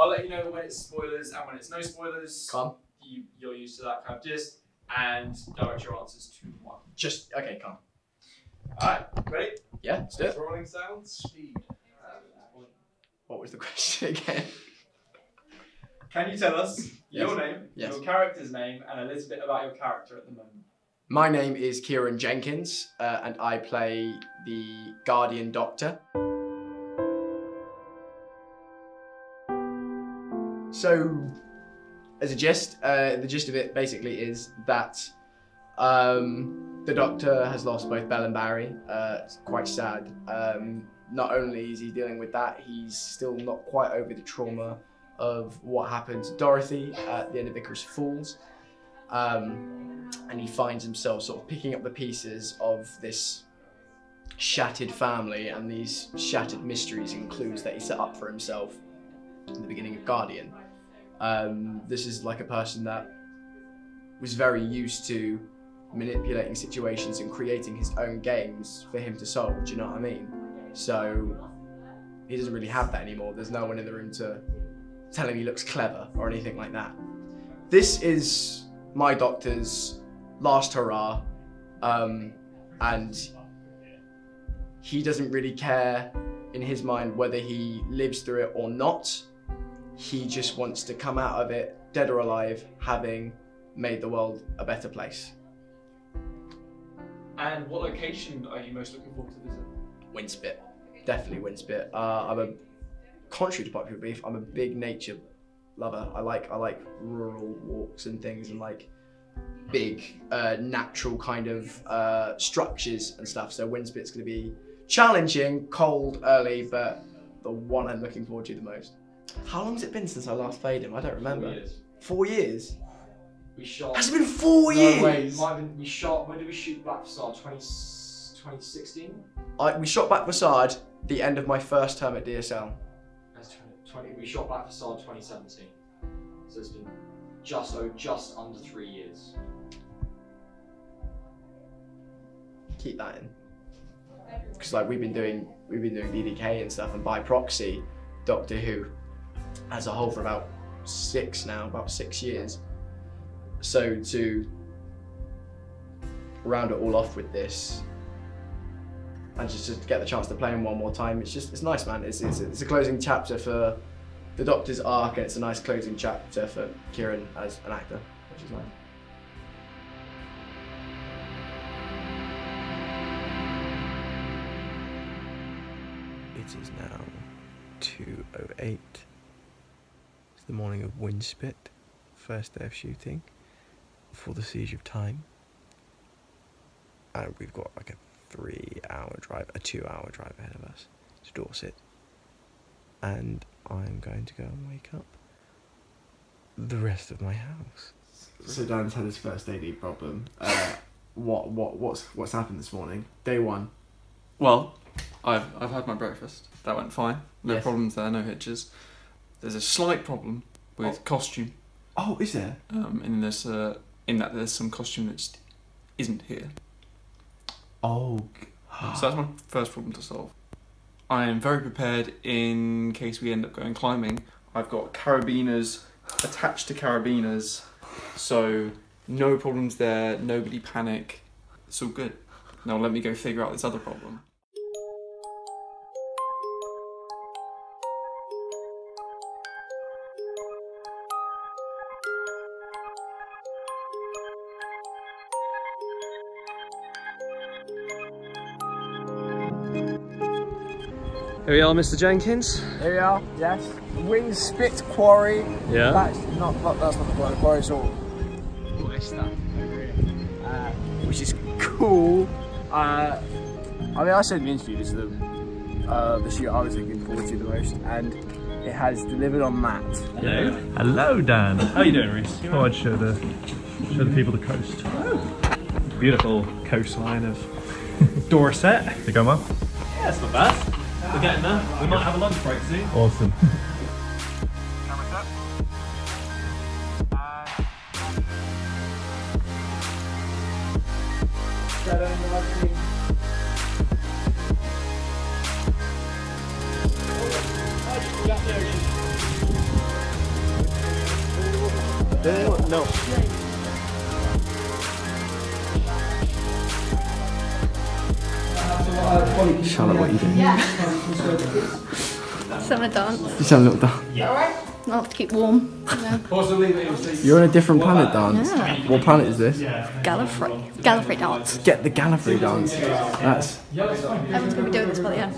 I'll let you know when it's spoilers and when it's no spoilers. Calm. You, you're used to that kind of gist. And direct your answers to one. Just okay, calm. Alright, ready? Yeah, let's do it. Rolling sound, speed. What was the question again? Can you tell us your name, Yes. your character's name, and a little bit about your character at the moment? My name is Kieran Jenkins, uh, and I play the Guardian Doctor. So, as a gist, uh, the gist of it basically is that um, the Doctor has lost both Belle and Barry. Uh, it's quite sad. Um, not only is he dealing with that, he's still not quite over the trauma of what happened to Dorothy at the end of Icarus Falls. Um, and he finds himself sort of picking up the pieces of this shattered family and these shattered mysteries and clues that he set up for himself in the beginning of Guardian. Um, this is like a person that was very used to manipulating situations and creating his own games for him to solve. Do you know what I mean? So he doesn't really have that anymore. There's no one in the room to tell him he looks clever or anything like that. This is my doctor's last hurrah, um, and he doesn't really care in his mind whether he lives through it or not. He just wants to come out of it dead or alive, having made the world a better place. And what location are you most looking forward to visit? Winspit, definitely Winspit. Uh, I'm a contrary to popular belief. I'm a big nature lover. I like I like rural walks and things and like big uh, natural kind of uh, structures and stuff. So Winspit's going to be challenging, cold, early, but the one I'm looking forward to the most. How long has it been since I last played him? I don't remember. Four years. Four years. We shot. Has it been four no years? way, might have been, we shot. When did we shoot Black Facade? 20, 2016? I, we shot back Facade the end of my first term at DSL. That's 20, 20, we shot Black Facade 2017. So it's been just oh, just under three years. keep that in because like we've been doing we've been doing DDK and stuff and by proxy Doctor Who as a whole for about six now about six years. So to round it all off with this and just to get the chance to play him one more time it's just it's nice man. It's, it's, it's a closing chapter for the Doctor's arc and it's a nice closing chapter for Kieran as an actor which is nice. It is now 2.08. It's the morning of Winspit, first day of shooting for the Siege of Time. And we've got like a three hour drive, a two hour drive ahead of us to Dorset. And I'm going to go and wake up the rest of my house. So Dan's had his first AD problem. Uh, what what what's what's happened this morning? Day one. Well, I've I've had my breakfast. That went fine. No Yes. problems there. No hitches. There's a slight problem with Oh. costume. Oh, is there? Um, in this, uh, in that there's some costume that's isn't here. Oh. So that's my first problem to solve. I am very prepared in case we end up going climbing. I've got carabiners attached to carabiners, so no problems there. Nobody panic. It's all good. Now let me go figure out this other problem. Here we are, Mr. Jenkins. Here we are, yes. Winspit Quarry. Yeah. That's not, not that's not the quarry, the quarry's all all this over here. Uh, which is cool. Uh, I mean, I said in the interview, this is the, uh, the shoot I was looking forward to the most, and it has delivered on that. Hello. Hello, Dan. How you doing, Reese? Thought I'd show the show the people the coast. Beautiful coastline of Dorset. You going well? Yeah, it's not bad. We're getting there. We might have a lunch break soon. Awesome. sound a little down. I'll have to keep warm. Yeah. You're on a different planet dance. Yeah. What planet is this? Gallifrey. Gallifrey dance. Get the Gallifrey dance. That's Everyone's going to be doing this by the end.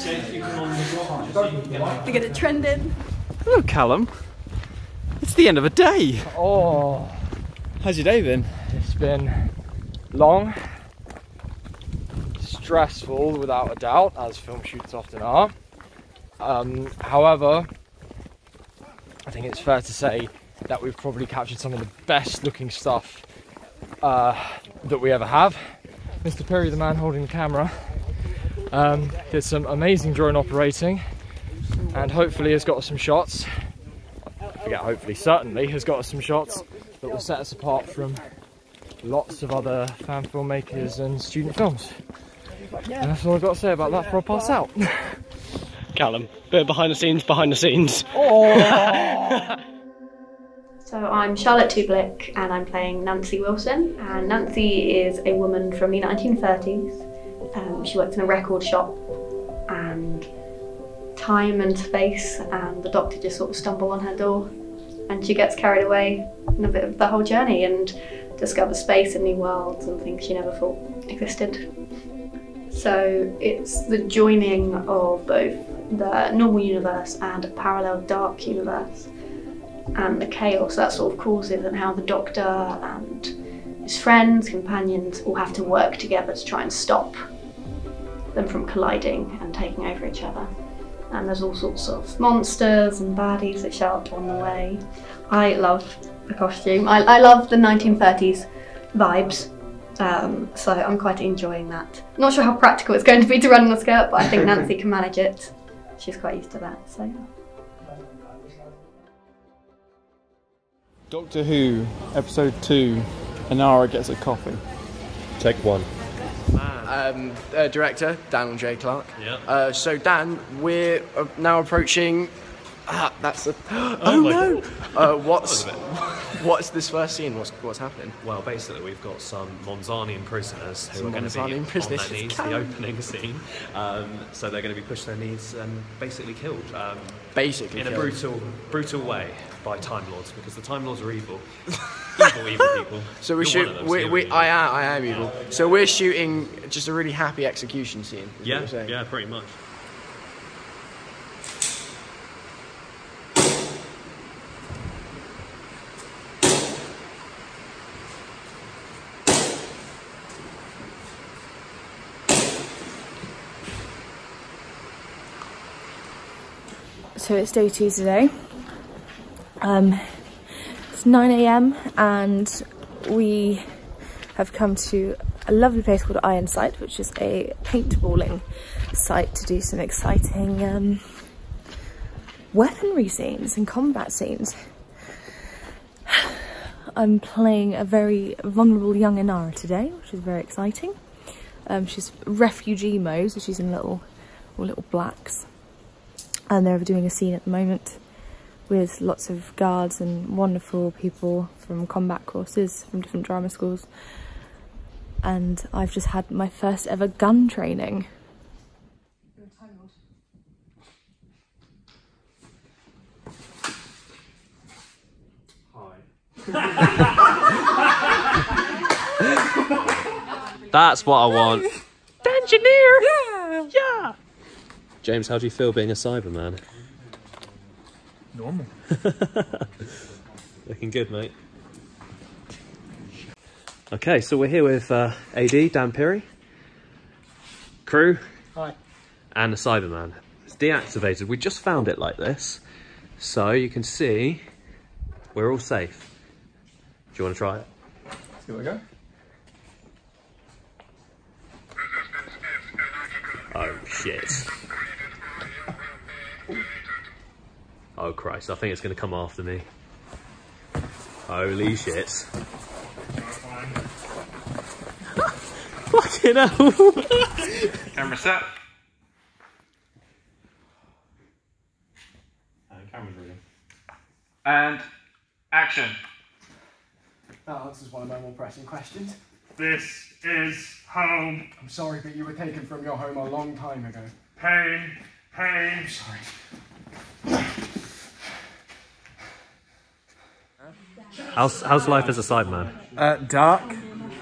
To get it trending. Hello, Callum. It's the end of a day. Oh, How's your day been? it's been long, stressful without a doubt, as film shoots often are. Um, however, I think it's fair to say that we've probably captured some of the best looking stuff uh, that we ever have. Mr. Perry, the man holding the camera, um, did some amazing drone operating and hopefully has got some shots. I forget, hopefully, certainly has got some shots that will set us apart from lots of other fan filmmakers and student films. And that's all I've got to say about that before I pass out. Callum, bit behind the scenes, behind the scenes. So I'm Charlotte Tublick and I'm playing Nancy Wilson. And Nancy is a woman from the 1930s. Um, she worked in a record shop and time and space and the doctor just sort of stumble on her door and she gets carried away in a bit of the whole journey and discovers space and new worlds and things she never thought existed. So it's the joining of both the normal universe and a parallel dark universe and the chaos that sort of causes and how the doctor and his friends, companions all have to work together to try and stop them from colliding and taking over each other. And there's all sorts of monsters and baddies that show up on the way. I love the costume. I, I love the 1930s vibes. Um, so I'm quite enjoying that. Not sure how practical it's going to be to run in a skirt, but I think Nancy can manage it. She's quite used to that. So yeah. Doctor Who, episode two. Inara gets a coffee. Take one. um, uh, director Daniel J. Clark. Yeah. Uh, so Dan, we're uh, now approaching. Ah, that's a. Oh, my no! Uh, what's That what's this first scene? What's what's happening? Well, basically, we've got some Monzanian prisoners who Some are going to be Monzanian on their knees. The opening scene. Um, so they're going to be pushed to their knees and basically killed. Um, Basically, in a brutal, brutal way by Time Lords because the Time Lords are evil, evil, evil people. So we You're shoot. one we, we, I am. I am evil. So we're shooting just a really happy execution scene. Yeah, yeah, pretty much. So it's day two today. Um, it's 9 a.m. and we have come to a lovely place called Iron Sight, which is a paintballing site to do some exciting um, weaponry scenes and combat scenes. I'm playing a very vulnerable young Inara today, which is very exciting. Um, she's refugee mode, so she's in little, little blacks and they're doing a scene at the moment with lots of guards and wonderful people from combat courses from different drama schools. And I've just had my first ever gun training. That's what I want. Engineer! James, how do you feel being a Cyberman? Normal. Looking good, mate. Okay, so we're here with uh, AD, Dan Perry, crew, Hi. and the Cyberman. It's deactivated. We just found it like this, so you can see we're all safe. Do you want to try it? Here we go. Oh shit. Oh Christ, I think it's going to come after me. Holy shit. Fucking hell. Camera set. Uh, camera's reading. And action. That answers one of my more pressing questions. This is home. I'm sorry, but you were taken from your home a long time ago. Pain, pain. Sorry. How's, how's life as a Cyberman? Uh, dark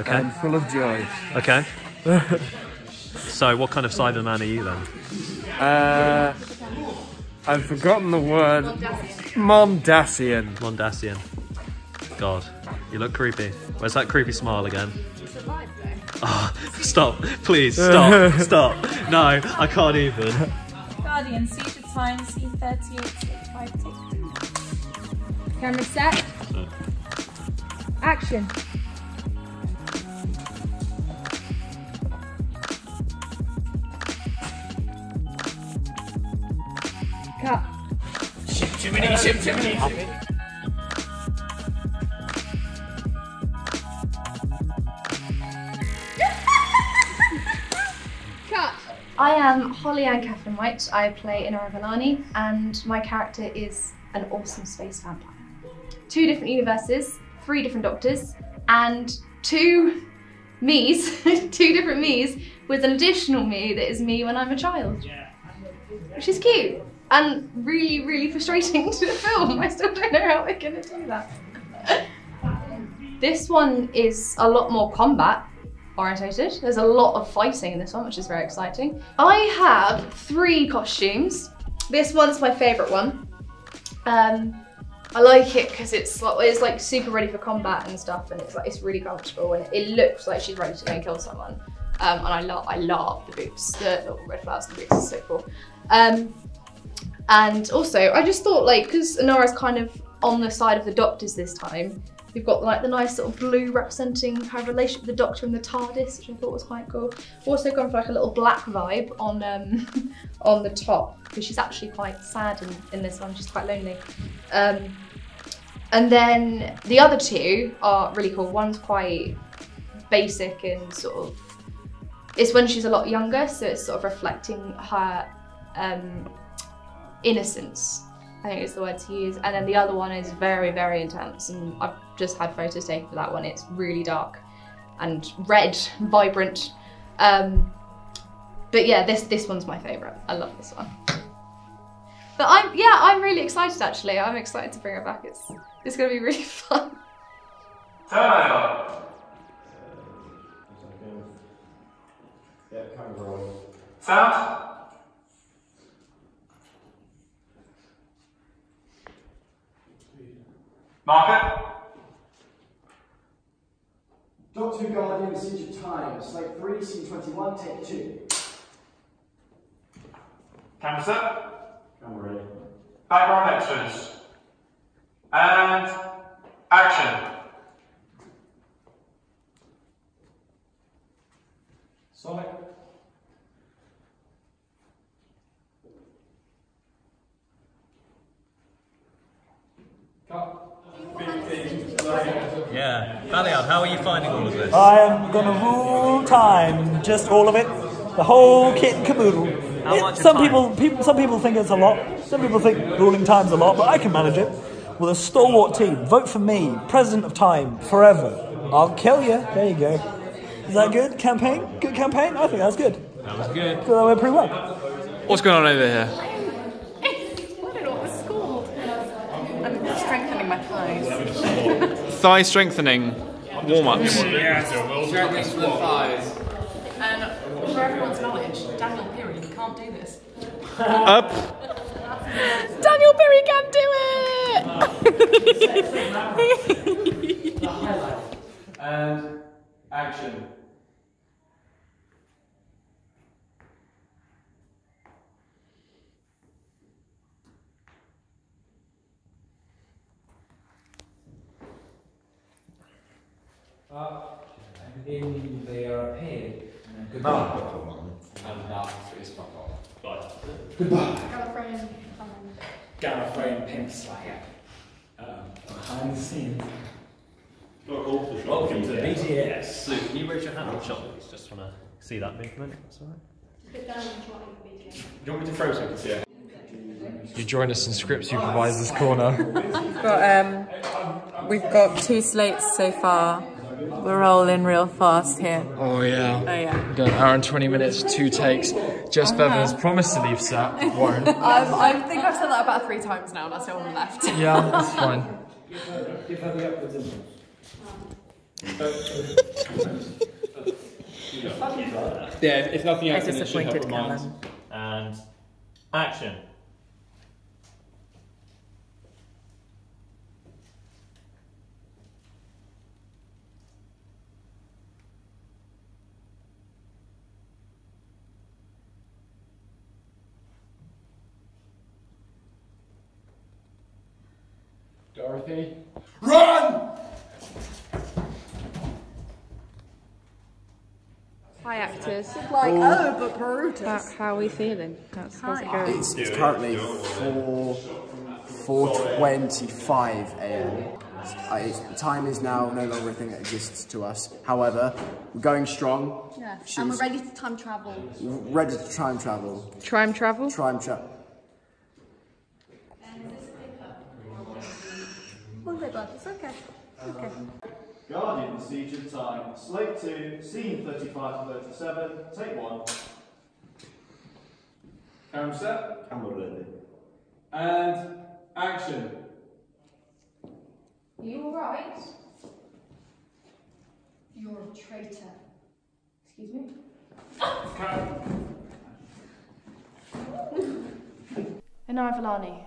Okay. and full of joy. Okay. so, what kind of Cyberman are you then? Uh, I've forgotten the word. Mondasian. Mondasian. God, you look creepy. Where's that creepy smile again? Oh, stop. Please, stop. stop. No, I can't even. Guardian, Siege of Time C38 Camera set. Action. Cut. Shim chimney, shim chimney. Cut. I am Holly Ann Catherine White. I play Inara Valani, and my character is an awesome space vampire. Two different universes, three different doctors, and two me's, two different me's, with an additional me that is me when I'm a child. Which is cute and really, really frustrating to film. I still don't know how we're gonna do that. this one is a lot more combat orientated. There's a lot of fighting in this one, which is very exciting. I have three costumes. This one's my favourite one. Um, I like it because it's like, it's like super ready for combat and stuff, and it's like it's really comfortable and it looks like she's ready to go and kill someone. Um, and I love I love the boots, the little red flowers and boots are so cool. Um, and also, I just thought like because Inara's kind of on the side of the doctors this time, We've got like the nice sort of blue representing her relationship with the Doctor and the TARDIS, which I thought was quite cool. Also gone for like a little black vibe on um, on the top because she's actually quite sad in, in this one. She's quite lonely. Um, and then the other two are really cool. One's quite basic and sort of it's when she's a lot younger, so it's sort of reflecting her um, innocence I think is the word to use. And then the other one is very, very intense. And I've just had photos taken for that one. It's really dark and red, vibrant. Um, but yeah, this this one's my favourite. I love this one. But I'm yeah, I'm really excited actually. I'm excited to bring it back. It's it's gonna be really fun. Rolling. Sound. Marker. Doctor Who Guardian, Siege of Time, Slate 3, Scene 21, Take 2. Camera set. Camera ready. Background extras. And action. Sonic. Yeah. Valiant, how are you finding all of this? I am gonna rule time, just all of it, the whole kit and caboodle. How It- much some time? people, people, some people think it's a lot. Some people think ruling time's a lot, but I can manage it with a stalwart team. Vote for me, president of time, forever. I'll kill you. There you go. Is that good campaign? Good campaign? I think that's good. That was good. So that went pretty well. What's going on over here? I don't know what it's called. I'm strengthening my thighs. Thigh strengthening warm ups. Strengthening for the thighs. And for everyone's knowledge, Daniel Perry can't do this. Up. Daniel Berry can do it! And um, action. Up in their head. Goodbye. And that is fuck off. Bye. Goodbye. Gallifreyan. Gallifreyan Pimp Slayer. Um, behind the scenes. Welcome to the BTS. Luke, can you raise your hand on shot, please? Just want to see that movement. That's all right. Do you want me to throw something? Yeah. You join us in Script Supervisor's Corner. We've got um, We've got two slates so far. We're rolling real fast here. Oh yeah. Oh yeah. We've got an hour and 20 minutes, two takes. Jess Bevan has promised to leave set, won't. Um, I think I've said that about three times now, and I still haven't left. Yeah, that's fine. Yeah, if, if nothing else, then it should help disappointed remind. And action. Dorothy. Run! Hi actors. like, oh, but Brutus. How, how are we feeling? How's, how's it going? It's, it's currently four four twenty five a.m. Uh, time is now no longer a thing that exists to us. However, we're going strong. Yeah, She's and we're ready to time travel. ready to time travel. Time travel? Time travel. One bit, bud. It's okay. Okay. Um, Guardian Siege of Time, Slate 2, Scene 35 to 37, Take 1. Camera set. Camera ready. And action. You alright? You're a traitor. Excuse me? Inara Villani,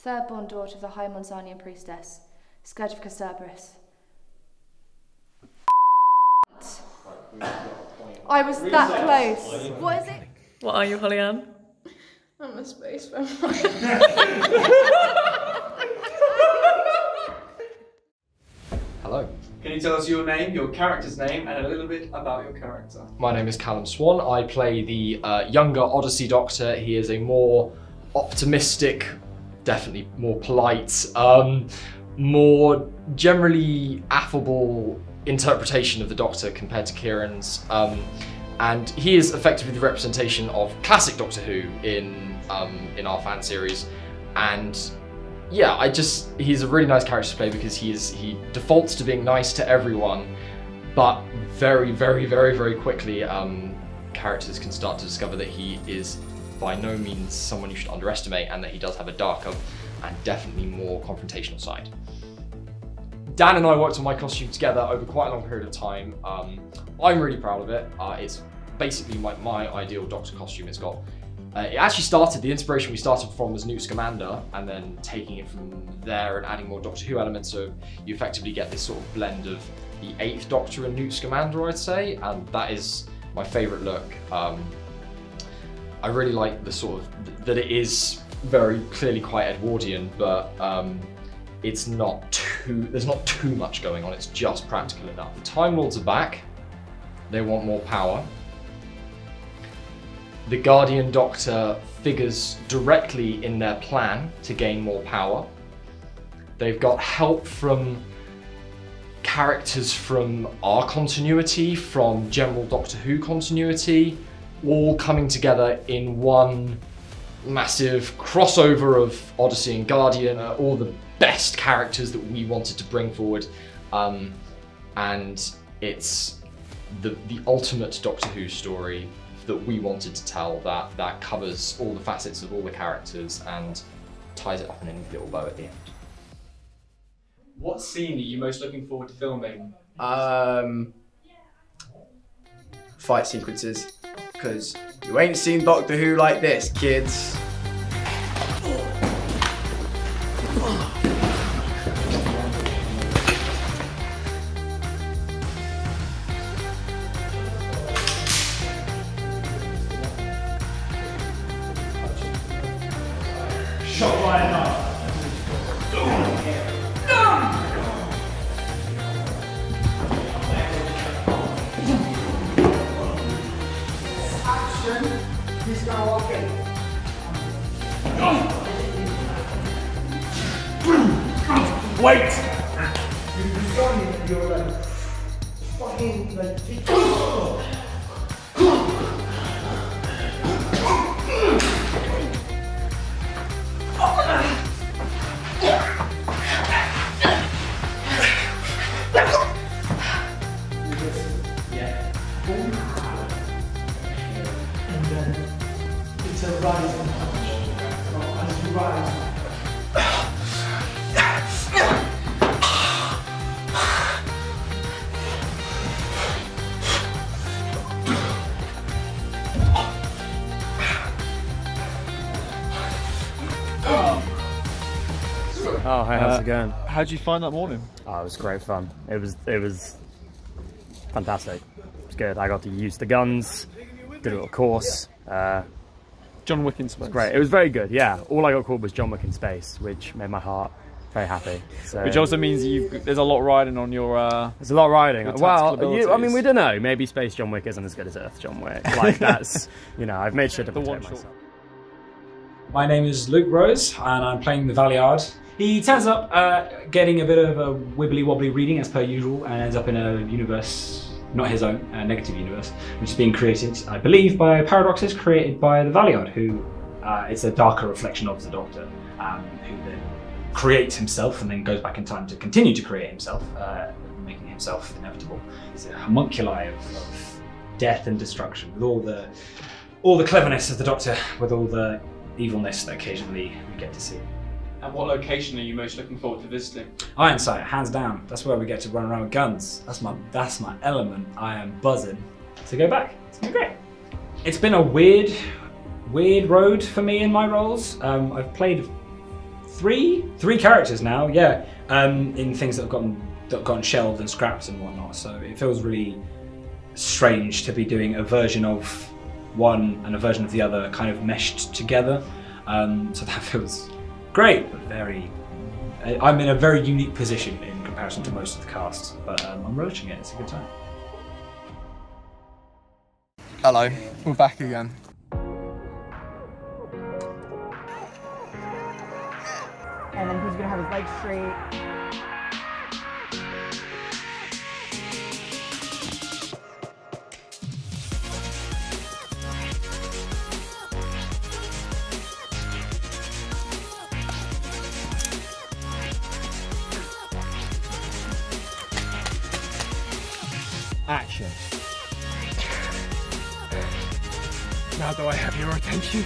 third born daughter of the High Monsanian priestess, Scourge of Casterbarus. I was that close. What is it? What are you, Holly Ann? I'm a space vampire. Hello. Can you tell us your name, your character's name, and a little bit about your character? My name is Callum Swan. I play the uh, younger Odyssey Doctor. He is a more optimistic, definitely more polite, um, more generally affable interpretation of the Doctor compared to Kieran's. Um, and he is effectively the representation of classic Doctor Who in um, in our fan series. And yeah, I just he's a really nice character to play because he is he defaults to being nice to everyone, but very, very, very, very quickly, um, characters can start to discover that he is by no means someone you should underestimate, and that he does have a darker and definitely more confrontational side. Dan and I worked on my costume together over quite a long period of time. Um, I'm really proud of it. Uh, it's basically my, my ideal Doctor costume. It's got uh, it actually started, the inspiration we started from was Newt Scamander, and then taking it from there and adding more Doctor Who elements, so you effectively get this sort of blend of the Eighth Doctor and Newt Scamander, I'd say, and that is my favourite look. Um, I really like the sort of, that it is very clearly quite Edwardian, but um, it's not too, there's not too much going on, it's just practical enough. The Time Lords are back, they want more power, the Guardian Doctor figures directly in their plan to gain more power. They've got help from characters from our continuity, from general Doctor Who continuity, all coming together in one massive crossover of Odyssey and Guardian, uh, all the best characters that we wanted to bring forward. Um, and it's the, the ultimate Doctor Who story that we wanted to tell that that covers all the facets of all the characters and ties it up in a neat little bow at the end. What scene are you most looking forward to filming? Um, fight sequences, because you ain't seen Doctor Who like this, kids. Going? How did you find that morning? Oh, it was great fun. It was it was fantastic. It was good. I got to use the guns, did a little course. Uh, John Wick in space. It was great. It was very good. Yeah, all I got called was John Wick in space, which made my heart very happy. So, Which also means you've, there's a lot riding on your. Uh, There's a lot riding. your Well, tactical you, I mean, we don't know. Maybe Space John Wick isn't as good as Earth John Wick. Like that's, you know, I've made sure to protect myself. My name is Luke Rose, and I'm playing the Valeyard. He turns up uh, getting a bit of a wibbly wobbly reading as per usual, and ends up in a universe, not his own, a negative universe, which is being created, I believe, by paradoxes created by the Valeyard, who uh, a darker reflection of the Doctor, um, who then creates himself and then goes back in time to continue to create himself, uh, making himself inevitable. It's a homunculi of, of death and destruction, with all the all the cleverness of the Doctor, with all the evilness that occasionally we get to see. And what location are you most looking forward to visiting? Ironside, hands down. That's where we get to run around with guns. That's my that's my element. I am buzzing to go back. It's been great. It's been a weird, weird road for me in my roles. Um, I've played three three characters now. Yeah, um, in things that have gotten that have shelved and scrapped and whatnot. So it feels really strange to be doing a version of one and a version of the other kind of meshed together. Um, so that feels great, very. I- I'm in a very unique position in comparison to most of the cast, but um, I'm relishing it. It's a good time. Hello, we're back again. And then he's gonna have his legs straight. Do I have your attention?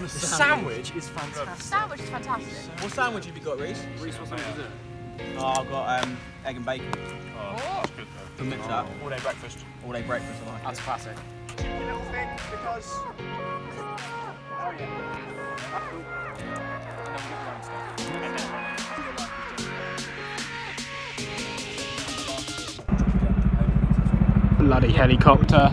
The sandwich is fantastic. Sandwich is fantastic. What sandwich have you got, Reese? Reese, what sandwich is it? Oh, I've got um, egg and bacon. Oh, that's good though. Can mix that. All day breakfast. All day breakfast, I like That's classic. little thing because. Oh yeah. Bloody helicopter.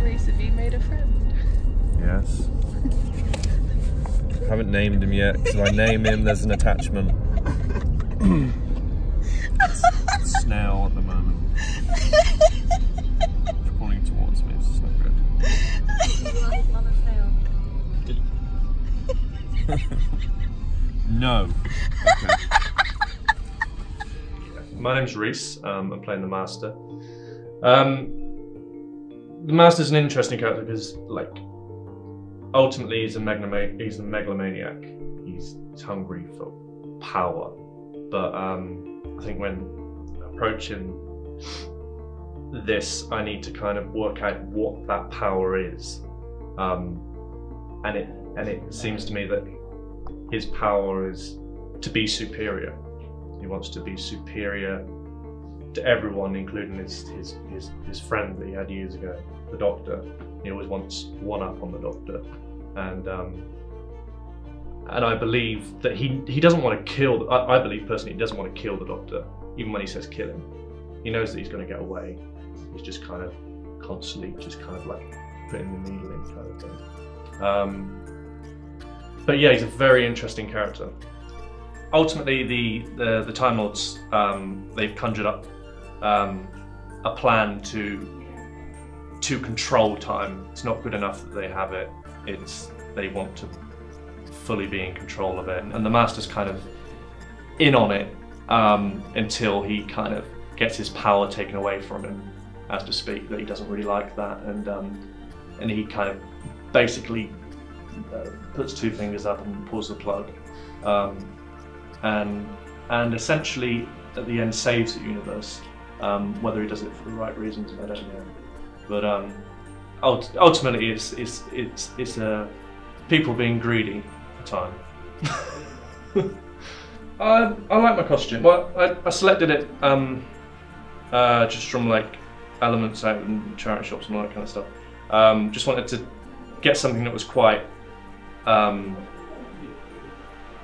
Reese, have you made a friend? Yes. haven't named him yet because if I name him, there's an attachment. Snail at the moment. It's towards me. It's not good. no. Okay. My name's Reese. Um, I'm playing the Master. Um, the Master's an interesting character because, like, ultimately he's a megaloma- he's a megalomaniac. He's, he's hungry for power, but um, I think when approaching this, I need to kind of work out what that power is, um, and it and it seems to me that his power is to be superior. He wants to be superior to everyone, including his his his, his friend that he had years ago, the Doctor. He always wants one up on the Doctor, and um, and I believe that he he doesn't want to kill. I, I believe personally he doesn't want to kill the Doctor, even when he says kill him. He knows that he's going to get away. He's just kind of constantly just kind of like putting the needle in kind of thing. Um, but yeah, he's a very interesting character. Ultimately, the the, the Time Lords um, they've conjured up um, a plan to to control time. It's not good enough that they have it. It's they want to fully be in control of it, and the Master's kind of in on it um, until he kind of gets his power taken away from him, as to speak. That he doesn't really like that, and um, and he kind of basically uh, puts two fingers up and pulls the plug, um, and and essentially at the end saves the universe. Um, whether he does it for the right reasons, I don't know. But um, ult- ultimately, it's it's it's it's uh, people being greedy for time. I, I like my costume. Well, I, I selected it um, uh, just from like elements out in charity shops and all that kind of stuff. Um, just wanted to get something that was quite um,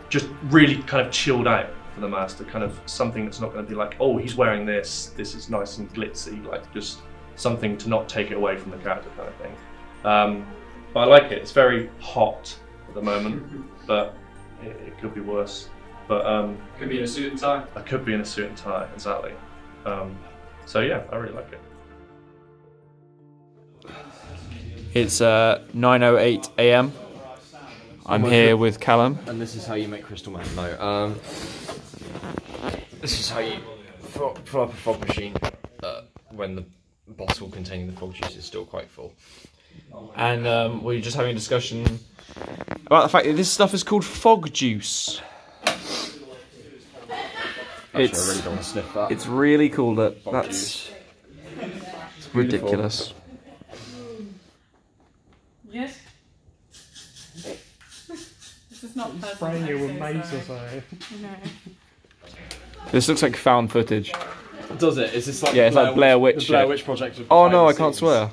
just really kind of chilled out for the master. Kind of something that's not going to be like, oh, he's wearing this. This is nice and glitzy. Like just something to not take it away from the character kind of thing. Um, but I like it. It's very hot at the moment, but it, it could be worse. But um, Could be in a suit and tie. I could be in a suit and tie, exactly. Um, so yeah, I really like it. It's uh, 9:08 a.m. I'm here with Callum. And this is how you make crystal meth. No, um, this is how you fill, fill up a fog machine uh, when the bottle containing the fog juice is still quite full. And um, we are just having a discussion about the fact that this stuff is called fog juice. Actually, it's I really don't want to sniff that. It's really cool that Fog that's juice. it's ridiculous. Yes. This is not pleasant. spraying you with say mace so. or something. No. This looks like found footage. Does it? Is this like yeah, the it's like Blair Witch. the Blair. Witch Project? Oh no, the I can't swear.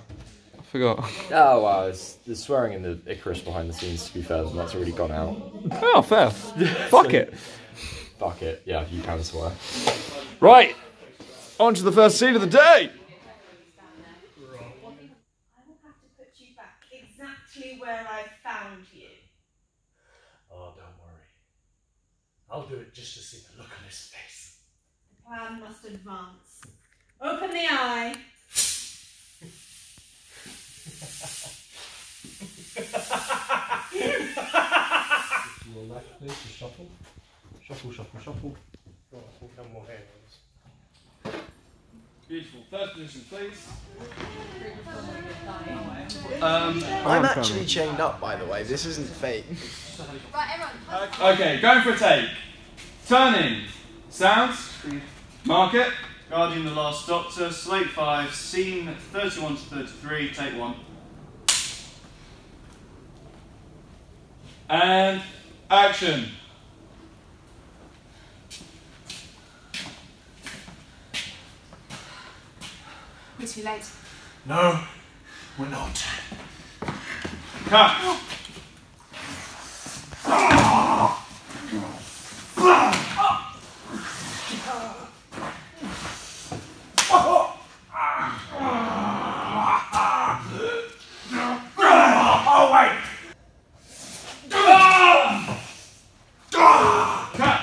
I forgot. Oh wow, it's, there's swearing in the Icarus behind the scenes. To be fair, and that's already gone out. Oh, fair. Fuck it. Fuck it. Yeah, you can swear. Right. On to the first scene of the day. Exactly where I found you. Oh, don't worry. I'll do it just to see the look on his face. The plan must advance. Open the eye. Your left, please, to shuffle. Shuffle, shuffle, shuffle. Right, we'll come more hands. Beautiful. First position, please. Um, I'm actually chained up, by the way. This isn't fake. Right, everyone. Okay, going for a take. Turning. Sounds. Mark it. Guardian the Last Doctor, Slate 5, Scene 31 to 33, take 1. And action. We're too late. No, we're not. Cut. Oh, wait! Cut.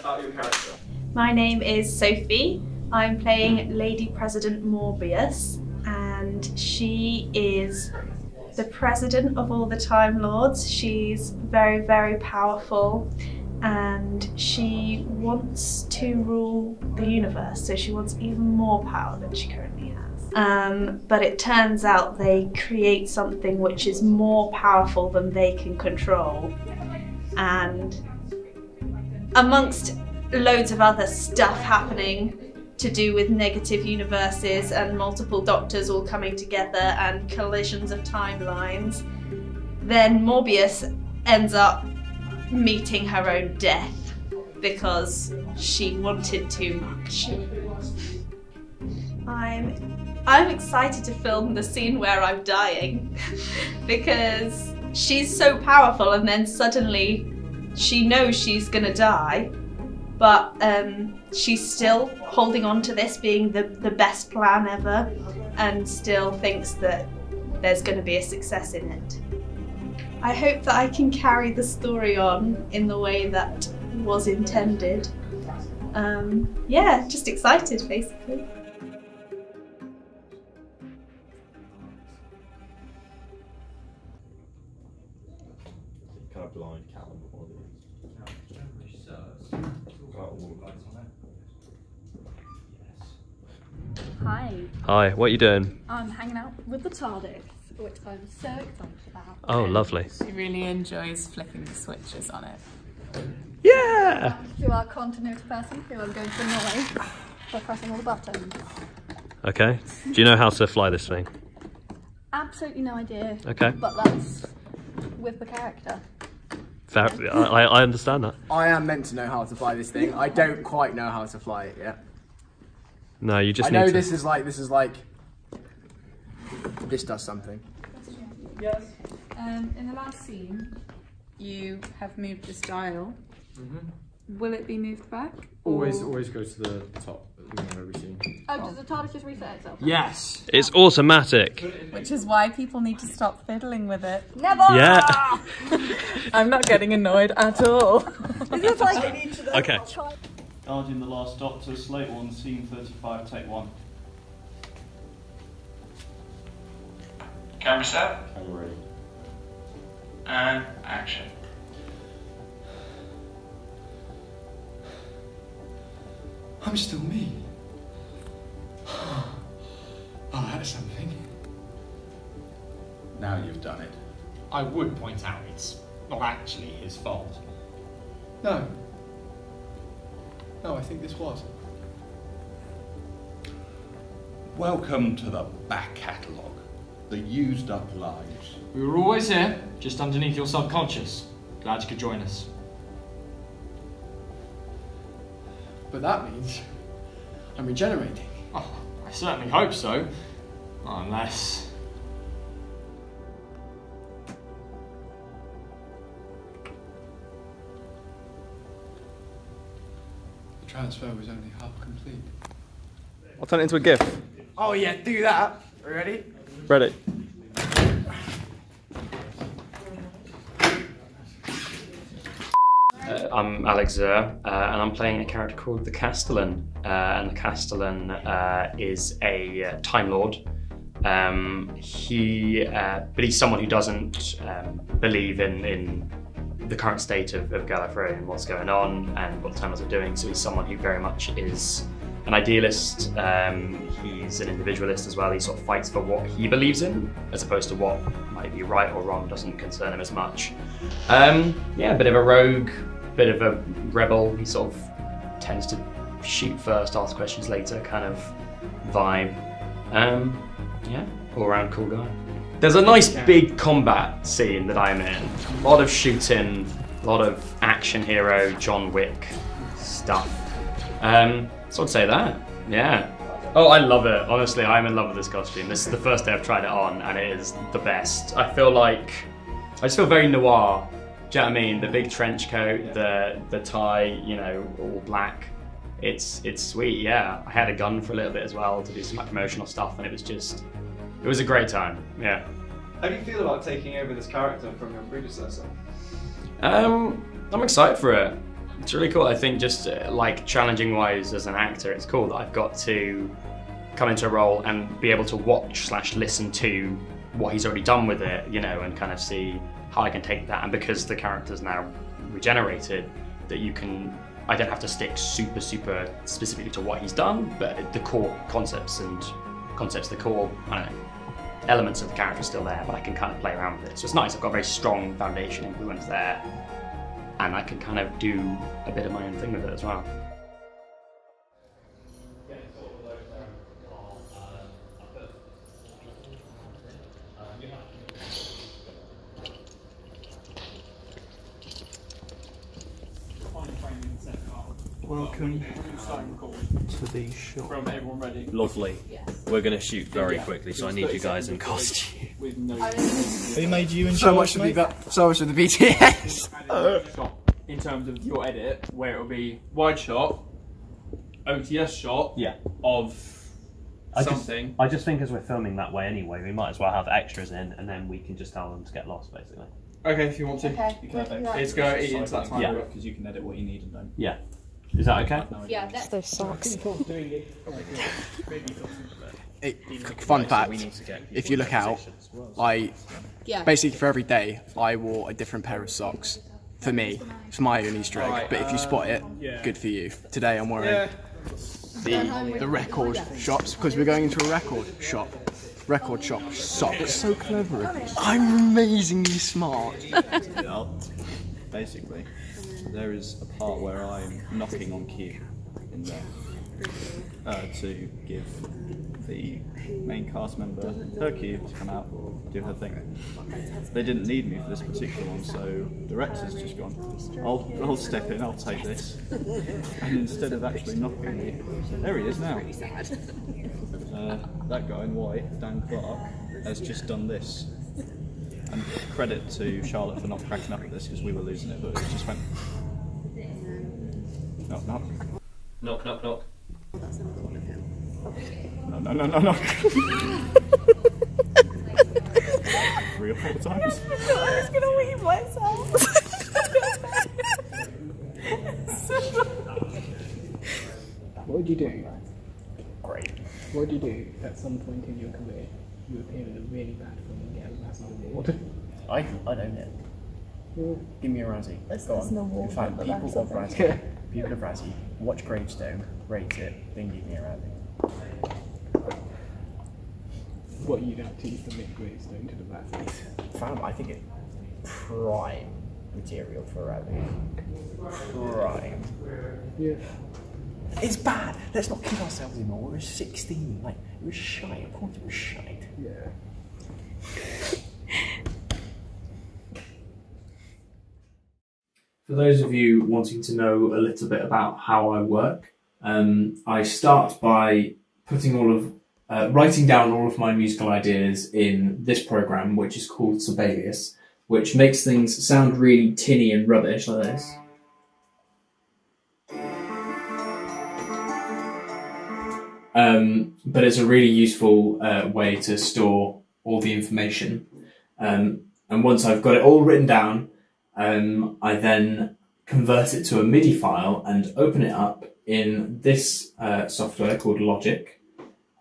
About your character. My name is Sophie. I'm playing Lady President Morbius, and she is the president of all the Time Lords. She's very, very powerful, and she wants to rule the universe, so she wants even more power than she currently has. Um, but it turns out they create something which is more powerful than they can control, and amongst loads of other stuff happening to do with negative universes and multiple doctors all coming together and collisions of timelines, then Morbius ends up meeting her own death because she wanted too much. I'm I'm excited to film the scene where I'm dying because she's so powerful and then suddenly she knows she's gonna die, but um, she's still holding on to this being the, the best plan ever and still thinks that there's gonna be a success in it. I hope that I can carry the story on in the way that was intended. Um, yeah, just excited basically. Hi. Hi, what are you doing? I'm hanging out with the TARDIS. which I'm so excited about. Oh, lovely. She really enjoys flicking the switches on it. Yeah! Um, to our continuity person who I'm going to annoy by pressing all the buttons. Okay. Do you know how to fly this thing? Absolutely no idea. Okay. But that's with the character. Fair, I, I understand that. I am meant to know how to fly this thing. I don't quite know how to fly it yet. No, you just I know need to. this is like this is like this does something. Yes. Um, in the last scene, you have moved this dial. Will it be moved back? Always, or- always go to the top at the beginning of every scene. Oh, does the TARDIS just reset itself? Yes. It's automatic. Which is why people need to stop fiddling with it. Never! Yeah. I'm not getting annoyed at all. Is this like... Okay. Guardian the Last Doctor, Slate 1, Scene 35, Take 1. Camera set Camera ready. and action. I'm still me. Oh, that's something. Now you've done it. I would point out it's not actually his fault. No. No, I think this was. Welcome to the back catalogue. The used up lives. We were always here, just underneath your subconscious. Glad you could join us. But that means I'm regenerating. Oh, I certainly hope so. Unless. Transfer was only half complete. I'll turn it into a GIF. Oh yeah, do that. Ready? Ready. Uh, I'm Alex Zer, uh, and I'm playing a character called the Castellan. Uh, and the Castellan uh, is a uh, Time Lord. Um, he, uh, but he's someone who doesn't um, believe in, in the current state of, of Gallifrey and what's going on and what the Time are doing. So he's someone who very much is an idealist. Um, he's an individualist as well. He sort of fights for what he believes in, as opposed to what might be right or wrong. Doesn't concern him as much. Um, yeah, a bit of a rogue, bit of a rebel. He sort of tends to shoot first, ask questions later, kind of vibe. Um, yeah, all around cool guy. There's a nice big combat scene that I'm in. A lot of shooting, a lot of action hero, John Wick stuff. Um, so I'd say that. Yeah. Oh, I love it. Honestly, I'm in love with this costume. This is the first day I've tried it on, and it is the best. I feel like I just feel very noir. Do you know what I mean? The big trench coat, the the tie, you know, all black. It's it's sweet. Yeah. I had a gun for a little bit as well to do some like, promotional stuff, and it was just it was a great time. Yeah. How do you feel about taking over this character from your predecessor? Um, I'm excited for it. It's really cool. I think just uh, like challenging wise as an actor, it's cool that I've got to come into a role and be able to watch slash listen to what he's already done with it, you know, and kind of see how I can take that. And because the character's now regenerated, that you can, I don't have to stick super super specifically to what he's done, but the core concepts and concepts, the core, I don't know, elements of the character are still there, but I can kind of play around with it. So it's nice. I've got a very strong foundation and influence there, and I can kind of do a bit of my own thing with it as well. Welcome to the shop. From everyone ready? Lovely. We're going to shoot very quickly, so I need you guys in costume. Who made you in So much charge, for the mate? so much for the BTS. in terms of your edit, where it'll be wide shot, OTS shot Yeah. of I just, something. I just think as we're filming that way anyway, we might as well have extras in, and then we can just tell them to get lost, basically. Okay, if you want to. Okay, You can we have can it. It's go eat into that time Yeah. because you can edit what you need and don't. Yeah. Is that okay? Yeah, that's those socks. It, fun fact: we need to get if you look out, I Yeah. basically for every day I wore a different pair of socks. For me, it's my own Easter egg. Alright, but if you spot it, yeah. good for you. Today I'm wearing Yeah. the the record shops because we're going into a record shop. record shop socks. It's so clever. I'm amazingly smart. Basically, there is a part where I'm knocking on Q in there uh, to give the main cast member her cue to come out and do her thing. They didn't need me for this particular one, so the director's just gone. I'll I'll step in. I'll take this. And instead of actually knocking me, there he is now. Uh, that guy in white, Dan Clark, has just done this. And credit to Charlotte for not cracking up at this because we were losing it, but it just went. Knock, knock. Knock, knock, knock. No, no, no, no, no. Three or four times. Oh I was gonna weep myself. What did you do? Great. What did you do at some point in your career? You appear in a really bad film and get a massive award. I, I don't know. Give me a Razzie. That's- Go that's on. an award, In fact, people that's of something. Razzie, people of Razzie, watch Gravestone, rate it, then give me a Razzie. What you'd have to submit Gravestone to the Razzies. Fam, I think it prime material for a Razzie. Prime. Yeah. It's bad. Let's not kid ourselves anymore. We were 16. Like, it was shite. Of course it was shite. Yeah. For those of you wanting to know a little bit about how I work, um, I start by putting all of, uh, writing down all of my musical ideas in this program, which is called Sibelius, which makes things sound really tinny and rubbish like this. Um, but it's a really useful uh, way to store all the information. Um, and once I've got it all written down, um, I then convert it to a MIDI file and open it up in this uh, software called Logic,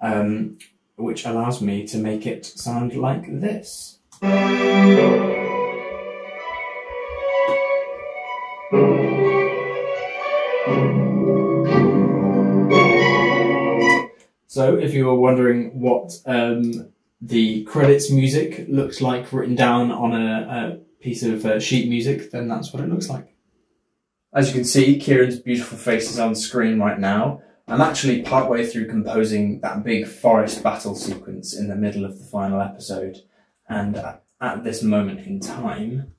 um, which allows me to make it sound like this. So, if you were wondering what um, the credits music looks like written down on a, a piece of uh, sheet music, then that's what it looks like. As you can see, Kieran's beautiful face is on screen right now. I'm actually partway through composing that big forest battle sequence in the middle of the final episode, and at, at this moment in time,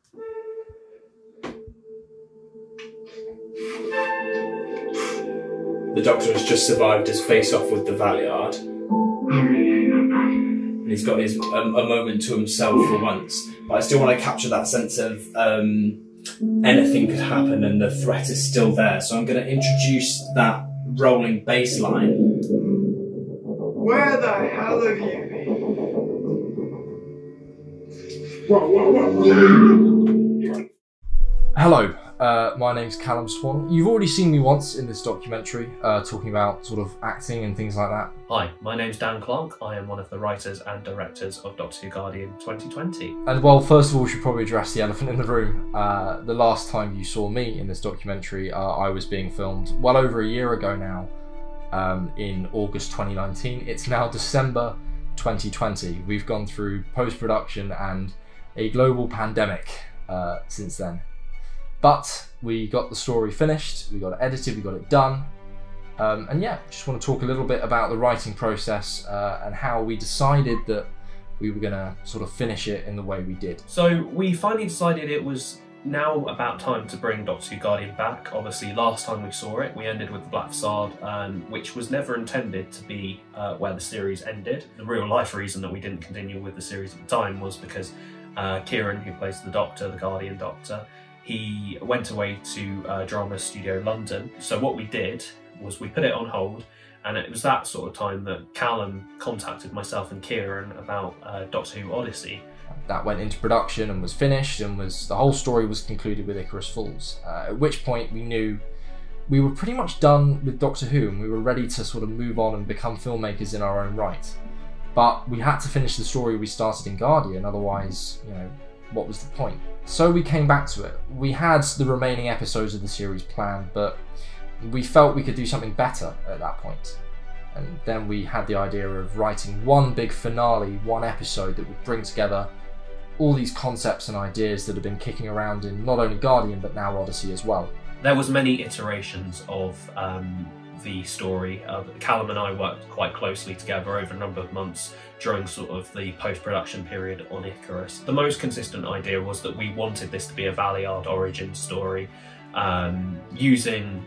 the Doctor has just survived his face-off with the Valeyard. And he's got his um, a moment to himself for once. But I still want to capture that sense of um, anything could happen and the threat is still there. So I'm going to introduce that rolling bass line. Where the hell have you been? Hello, uh, my name's Callum Swan. You've already seen me once in this documentary, uh, talking about sort of acting and things like that. Hi, my name's Dan Clark. I am one of the writers and directors of Doctor Who Guardian 2020. And well, first of all, we should probably address the elephant in the room. Uh, the last time you saw me in this documentary, uh, I was being filmed well over a year ago now, um, in August 2019. It's now December 2020. We've gone through post production and a global pandemic uh, since then. But we got the story finished, we got it edited, we got it done. Um, and yeah, just want to talk a little bit about the writing process uh, and how we decided that we were going to sort of finish it in the way we did. So we finally decided it was now about time to bring Doctor Who Guardian back. Obviously, last time we saw it, we ended with the Black Facade, um, which was never intended to be uh, where the series ended. The real life reason that we didn't continue with the series at the time was because uh, Kieran, who plays the Doctor, the Guardian Doctor, he went away to uh, Drama Studio London. So what we did was we put it on hold, and it was that sort of time that Callum contacted myself and Kieran about uh, Doctor Who Odyssey. That went into production and was finished, and was the whole story was concluded with Icarus Falls. Uh, at which point we knew we were pretty much done with Doctor Who, and we were ready to sort of move on and become filmmakers in our own right. But we had to finish the story we started in Guardian, otherwise, you know, what was the point? So we came back to it. We had the remaining episodes of the series planned, but we felt we could do something better at that point. And then we had the idea of writing one big finale, one episode that would bring together all these concepts and ideas that have been kicking around in not only Guardian but now Odyssey as well. There was many iterations of um, the story. Uh, Callum and I worked quite closely together over a number of months during sort of the post-production period on Icarus. The most consistent idea was that we wanted this to be a Valeyard origin story, um, using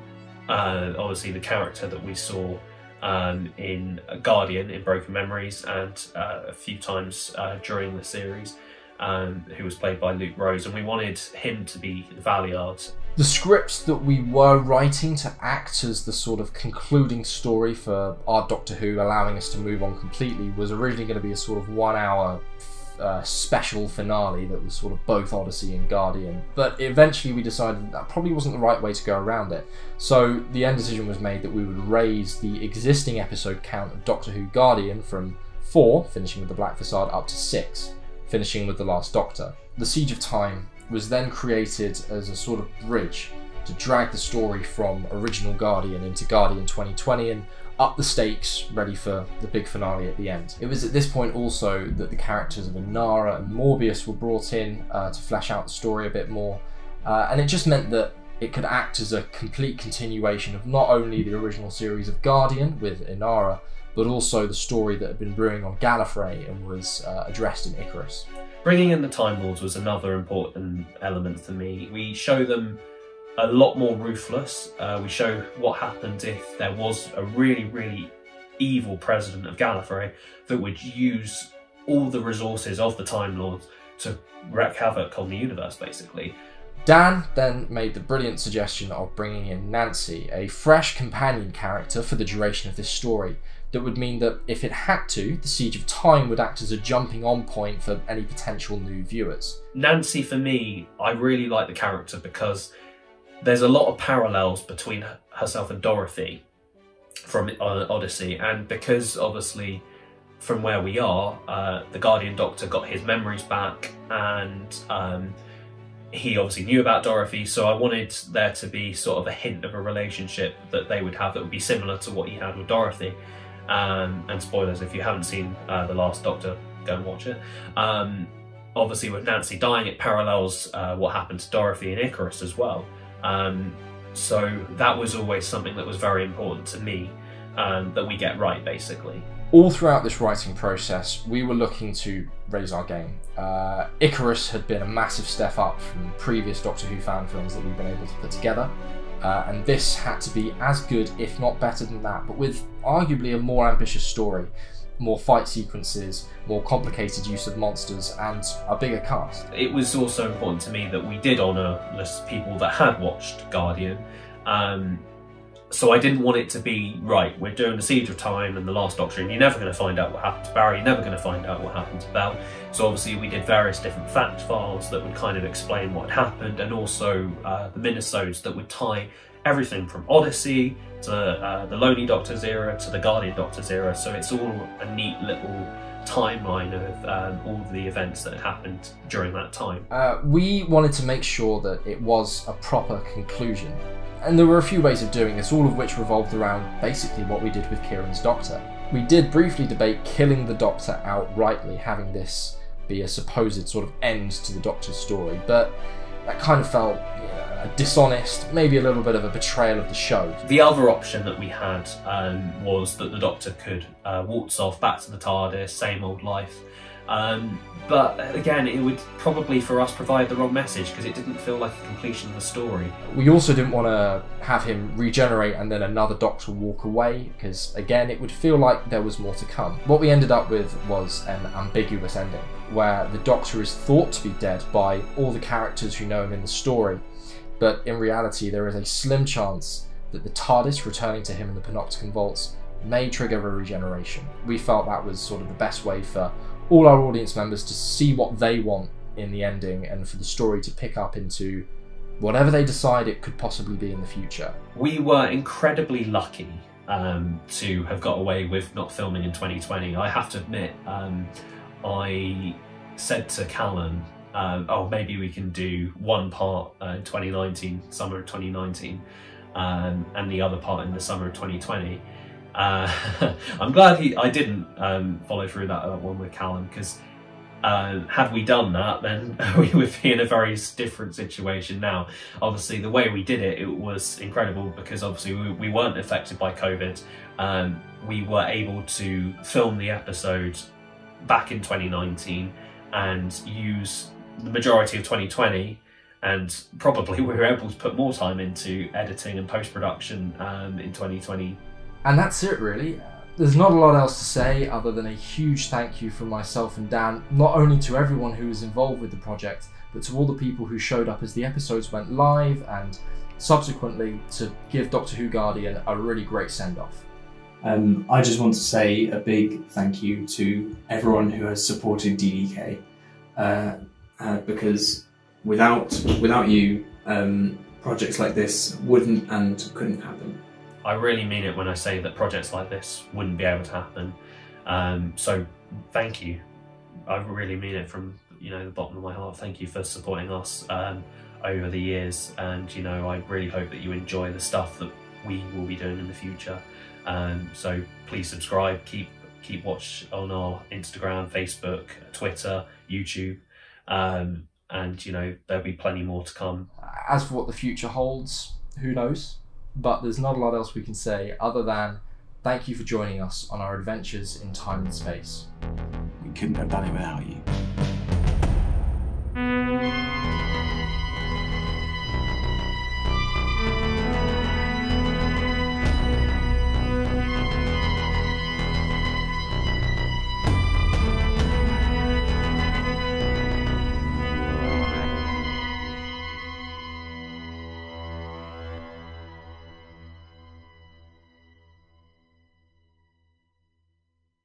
uh, obviously the character that we saw um, in Guardian in Broken Memories and uh, a few times uh, during the series, um, who was played by Luke Rose, and we wanted him to be Valeyard. The scripts that we were writing to act as the sort of concluding story for our Doctor Who, allowing us to move on completely, was originally going to be a sort of one hour uh, special finale that was sort of both Odyssey and Guardian. But eventually we decided that, that probably wasn't the right way to go around it. So the end decision was made that we would raise the existing episode count of Doctor Who Guardian from four, finishing with the Black Facade, up to six, finishing with the Last Doctor. The Siege of Time was then created as a sort of bridge to drag the story from original Guardian into Guardian 2020 and up the stakes, ready for the big finale at the end. It was at this point also that the characters of Inara and Morbius were brought in uh, to flesh out the story a bit more, uh, and it just meant that it could act as a complete continuation of not only the original series of Guardian with Inara, but also the story that had been brewing on Gallifrey and was uh, addressed in Icarus. Bringing in the Time Lords was another important element for me. We show them a lot more ruthless. Uh, we show what happened if there was a really, really evil president of Gallifrey that would use all the resources of the Time Lords to wreak havoc on the universe, basically. Dan then made the brilliant suggestion of bringing in Nancy, a fresh companion character for the duration of this story, that would mean that if it had to, the Siege of Time would act as a jumping on point for any potential new viewers. Nancy, for me, I really like the character because there's a lot of parallels between herself and Dorothy from Odyssey, and because obviously from where we are, uh, the Guardian Doctor got his memories back, and um, he obviously knew about Dorothy. So I wanted there to be sort of a hint of a relationship that they would have that would be similar to what he had with Dorothy. Um, and spoilers, if you haven't seen uh, the Last Doctor, go and watch it. Um, obviously, with Nancy dying, it parallels uh, what happened to Dorothy and Icarus as well. Um, so that was always something that was very important to me um, that we get right, basically. All throughout this writing process, we were looking to raise our game. Uh, Icarus had been a massive step up from previous Doctor Who fan films that we've been able to put together. Uh, and this had to be as good, if not better than that, but with arguably a more ambitious story, more fight sequences, more complicated use of monsters, and a bigger cast. It was also important to me that we did honour the people that had watched Guardian. Um, so I didn't want it to be right. We're doing the Siege of Time and the Last Doctor, and you're never going to find out what happened to Barry. You're never going to find out what happened to Bell. So obviously we did various different fact files that would kind of explain what happened, and also uh, the minisodes that would tie everything from Odyssey to uh, the Lonely Doctor's era to the Guardian Doctor's era. So it's all a neat little timeline of um, all the events that happened during that time. Uh, we wanted to make sure that it was a proper conclusion. And there were a few ways of doing this, all of which revolved around basically what we did with Kieran's Doctor. We did briefly debate killing the Doctor outrightly, having this be a supposed sort of end to the Doctor's story, but that kind of felt dishonest, maybe a little bit of a betrayal of the show. The other option that we had um, was that the Doctor could uh, waltz off back to the TARDIS, same old life. Um, but again, it would probably for us provide the wrong message because it didn't feel like a completion of the story. We also didn't want to have him regenerate and then another Doctor walk away because again, it would feel like there was more to come. What we ended up with was an ambiguous ending where the Doctor is thought to be dead by all the characters who know him in the story, but in reality, there is a slim chance that the TARDIS returning to him in the Panopticon vaults may trigger a regeneration. We felt that was sort of the best way for all our audience members to see what they want in the ending and for the story to pick up into whatever they decide it could possibly be in the future. We were incredibly lucky um, to have got away with not filming in 2020. I have to admit, um, I said to Callum, um, oh, maybe we can do one part uh, in 2019, summer of 2019, um, and the other part in the summer of 2020. Uh, I'm glad he I didn't um, follow through that uh, one with Callum because uh, had we done that, then we would be in a very different situation now. Obviously, the way we did it, it was incredible because obviously we, we weren't affected by COVID. Um, we were able to film the episode back in 2019 and use the majority of 2020 and probably we were able to put more time into editing and post-production um, in 2020 And that's it, really. There's not a lot else to say other than a huge thank you from myself and Dan, not only to everyone who was involved with the project, but to all the people who showed up as the episodes went live and subsequently to give Doctor Who Guardian a really great send off. Um, I just want to say a big thank you to everyone who has supported DDK, uh, uh, because without without you, um, projects like this wouldn't and couldn't happen. I really mean it when I say that projects like this wouldn't be able to happen. Um, so thank you. I really mean it from you know the bottom of my heart. Thank you for supporting us um, over the years, and you know I really hope that you enjoy the stuff that we will be doing in the future. Um, so please subscribe. Keep keep watch on our Instagram, Facebook, Twitter, YouTube, um, and you know there'll be plenty more to come. As for what the future holds, who knows? But there's not a lot else we can say other than thank you for joining us on our adventures in time and space. We couldn't have done it without you.